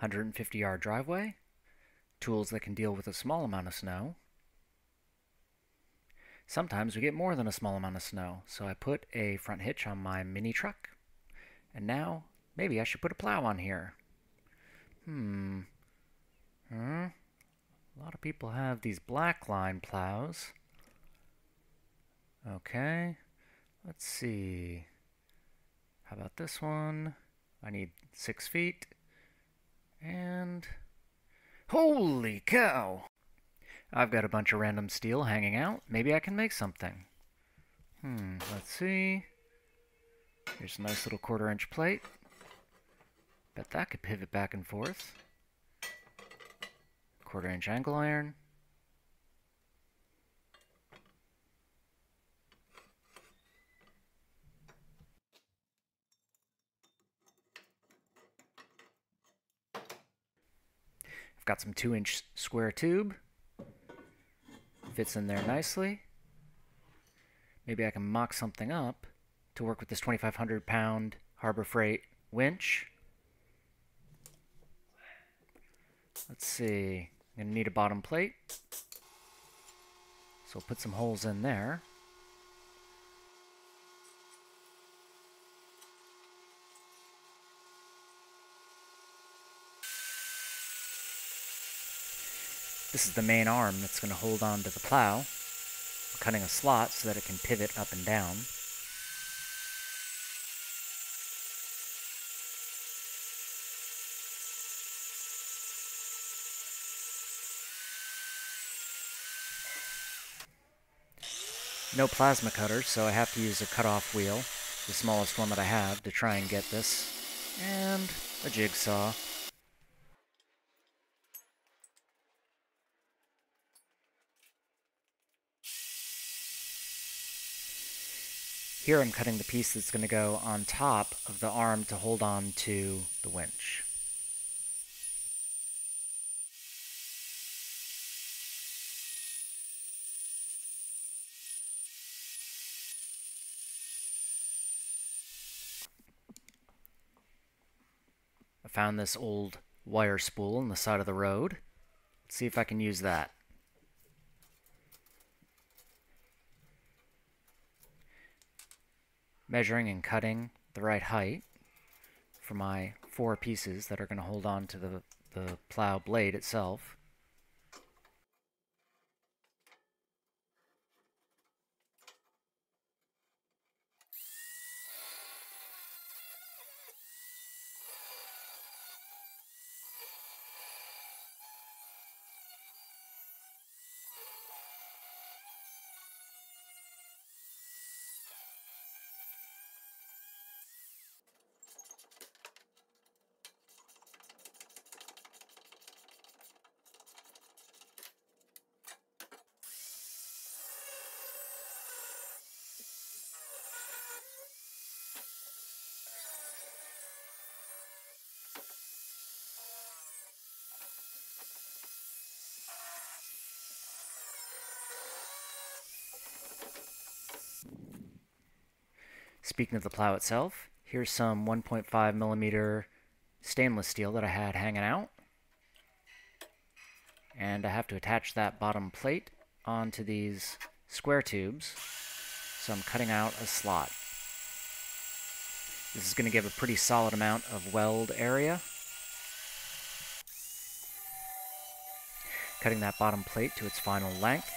150 yard driveway, tools that can deal with a small amount of snow. Sometimes we get more than a small amount of snow, so I put a front hitch on my mini truck. And now, maybe I should put a plow on here. Hmm. Huh? A lot of people have these black line plows. Okay. Let's see. How about this one? I need six feet. And... Holy cow! I've got a bunch of random steel hanging out. Maybe I can make something. Hmm, let's see. Here's a nice little quarter inch plate. Bet that could pivot back and forth. Quarter inch angle iron. Got some 2 inch square tube. Fits in there nicely. Maybe I can mock something up to work with this 2,500 pound Harbor Freight winch. Let's see. I'm to need a bottom plate. So we'll put some holes in there. This is the main arm that's going to hold on to the plow. I'm cutting a slot so that it can pivot up and down. No plasma cutter, so I have to use a cutoff wheel, the smallest one that I have, to try and get this, and a jigsaw. Here I'm cutting the piece that's going to go on top of the arm to hold on to the winch. I found this old wire spool on the side of the road. Let's see if I can use that. Measuring and cutting the right height for my four pieces that are going to hold on to the, the plow blade itself. Speaking of the plow itself, here's some 1.5 millimeter stainless steel that I had hanging out. And I have to attach that bottom plate onto these square tubes. So I'm cutting out a slot. This is going to give a pretty solid amount of weld area. Cutting that bottom plate to its final length.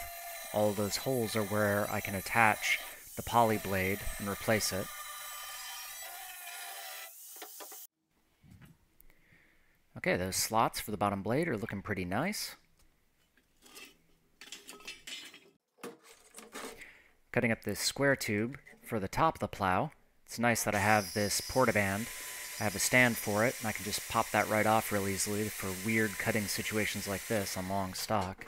All those holes are where I can attach the poly blade and replace it. Okay, those slots for the bottom blade are looking pretty nice. Cutting up this square tube for the top of the plow. It's nice that I have this portaband. I have a stand for it, and I can just pop that right off real easily for weird cutting situations like this on long stock.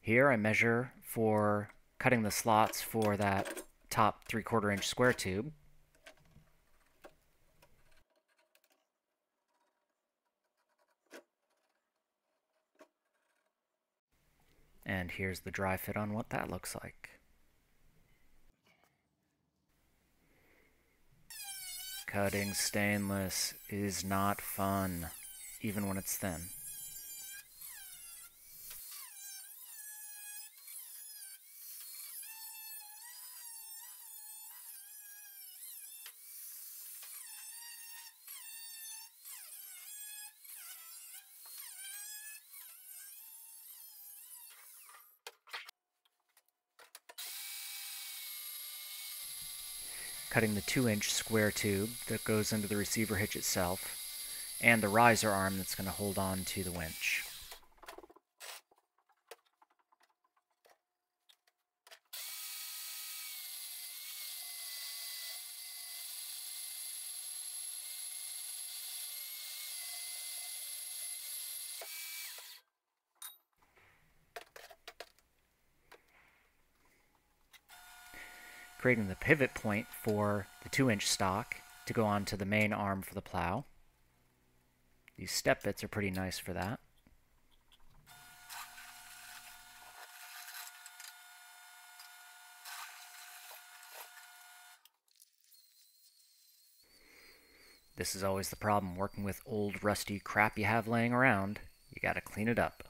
Here I measure for cutting the slots for that top 3 quarter inch square tube. And here's the dry fit on what that looks like. Cutting stainless is not fun, even when it's thin. Cutting the 2 inch square tube that goes into the receiver hitch itself, and the riser arm that's going to hold on to the winch. Creating the pivot point for the 2 inch stock to go onto the main arm for the plow. These step bits are pretty nice for that. This is always the problem working with old rusty crap you have laying around. You gotta clean it up.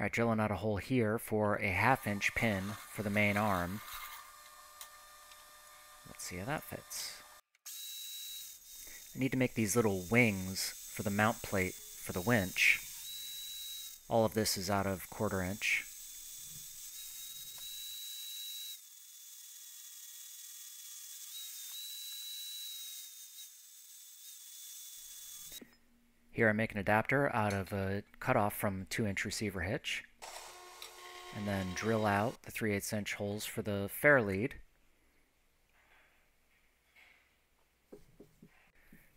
Alright, drilling out a hole here for a half inch pin for the main arm. Let's see how that fits. I need to make these little wings for the mount plate for the winch. All of this is out of quarter inch. Here I make an adapter out of a cutoff from 2 inch receiver hitch. And then drill out the 3 8 inch holes for the fair lead.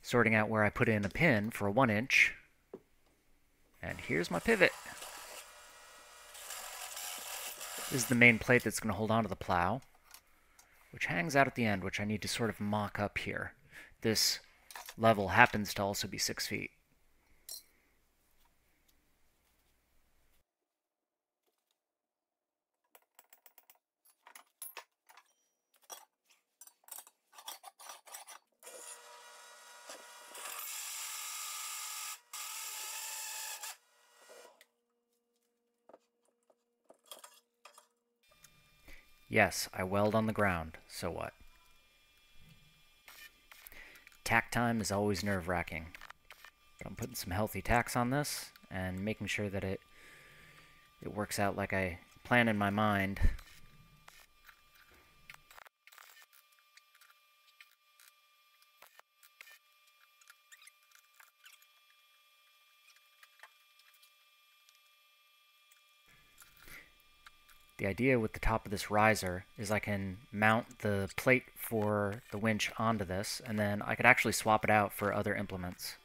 Sorting out where I put in a pin for a 1 inch. And here's my pivot. This is the main plate that's going to hold onto the plow, which hangs out at the end, which I need to sort of mock up here. This level happens to also be 6 feet. Yes, I weld on the ground, so what? Tack time is always nerve-wracking. I'm putting some healthy tacks on this, and making sure that it it works out like I plan in my mind. The idea with the top of this riser is I can mount the plate for the winch onto this, and then I could actually swap it out for other implements.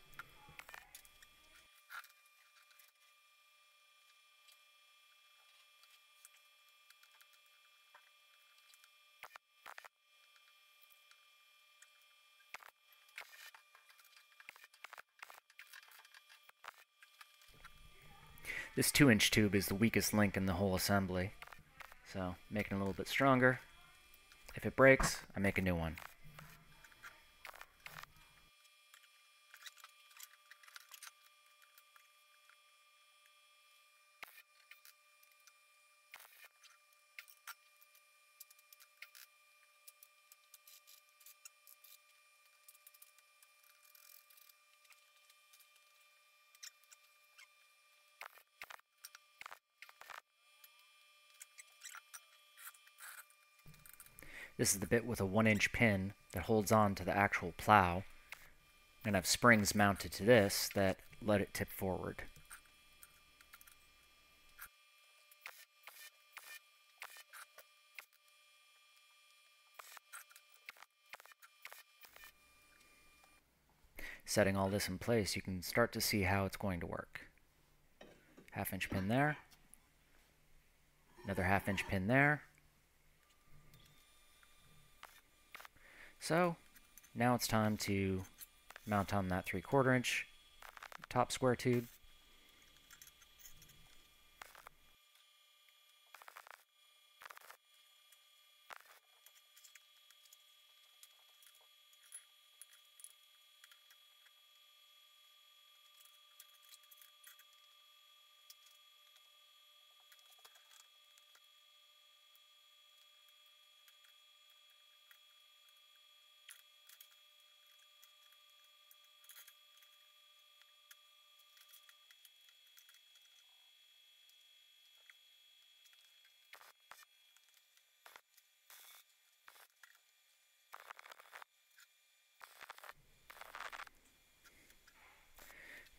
This 2 inch tube is the weakest link in the whole assembly. So making it a little bit stronger. If it breaks, I make a new one. This is the bit with a 1 inch pin that holds on to the actual plow. And I have springs mounted to this that let it tip forward. Setting all this in place, you can start to see how it's going to work. Half inch pin there. Another half inch pin there. So, now it's time to mount on that 3 quarter inch top square tube.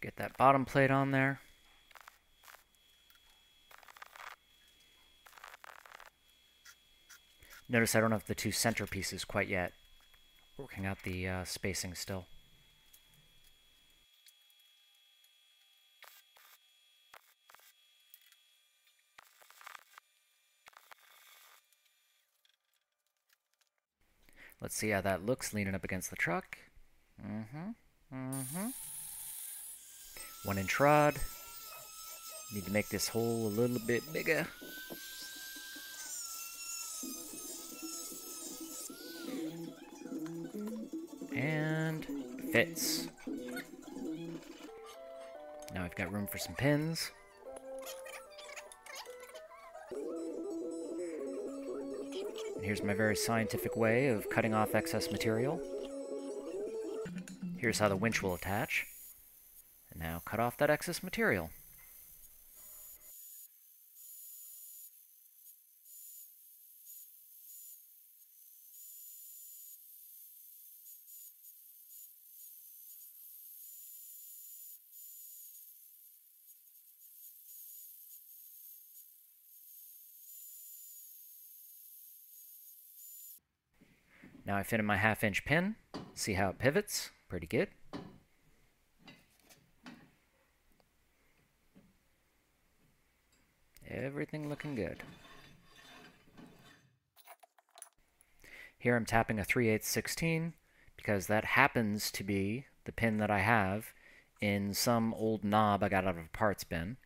Get that bottom plate on there. Notice I don't have the two center pieces quite yet. Working out the uh, spacing still. Let's see how that looks leaning up against the truck. Mm-hmm. Mm-hmm. One inch rod. Need to make this hole a little bit bigger. And fits. Now I've got room for some pins. And here's my very scientific way of cutting off excess material. Here's how the winch will attach. Cut off that excess material. Now I fit in my half inch pin. See how it pivots? Pretty good. Everything looking good. Here I'm tapping a 3 8 16 because that happens to be the pin that I have in some old knob I got out of a parts bin.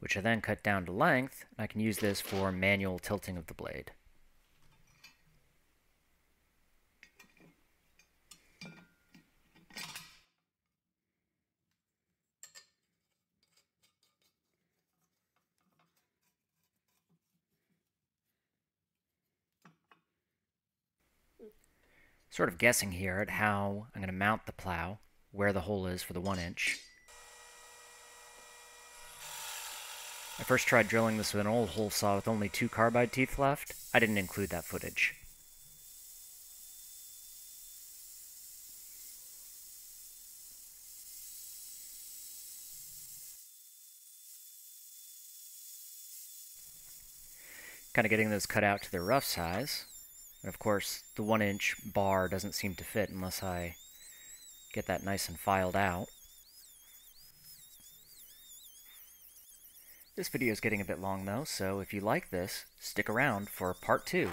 which I then cut down to length, and I can use this for manual tilting of the blade. Sort of guessing here at how I'm going to mount the plow, where the hole is for the 1 inch. I first tried drilling this with an old hole saw with only two carbide teeth left. I didn't include that footage. Kind of getting those cut out to their rough size. And of course, the one inch bar doesn't seem to fit unless I get that nice and filed out. This video is getting a bit long though, so if you like this, stick around for part 2.